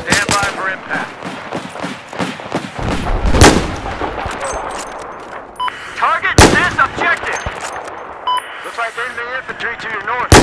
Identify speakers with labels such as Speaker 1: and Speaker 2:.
Speaker 1: Stand for impact. Target this objective! Looks like enemy infantry to your north.